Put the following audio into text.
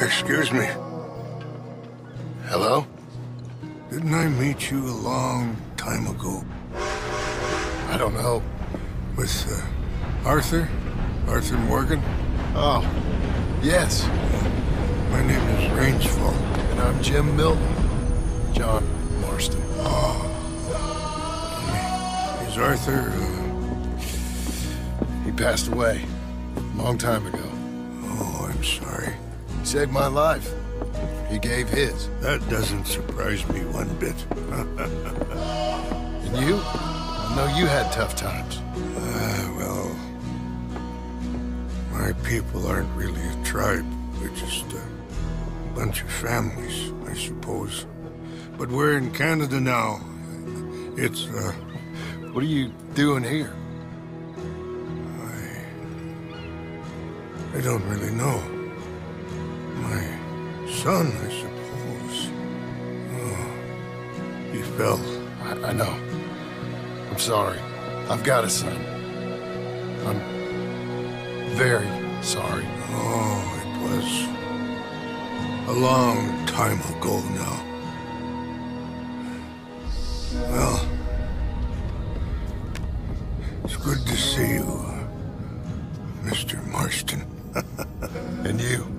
Excuse me. Hello? Didn't I meet you a long time ago? I don't know. With uh, Arthur? Arthur Morgan? Oh, yes. My name is Rains Fall. And I'm Jim Milton. John Marston. Oh. Is Arthur... Uh... He passed away. A long time ago. Oh, I'm sorry. He saved my life. He gave his. That doesn't surprise me one bit. and you? I know you had tough times. Uh, well... My people aren't really a tribe. We're just a bunch of families, I suppose. But we're in Canada now. It's, uh... What are you doing here? I... I don't really know. Son, I suppose. Oh, he fell. I, I know. I'm sorry. I've got a son. I'm very sorry. Oh, it was a long time ago now. Well, it's good to see you, Mr. Marston. and you.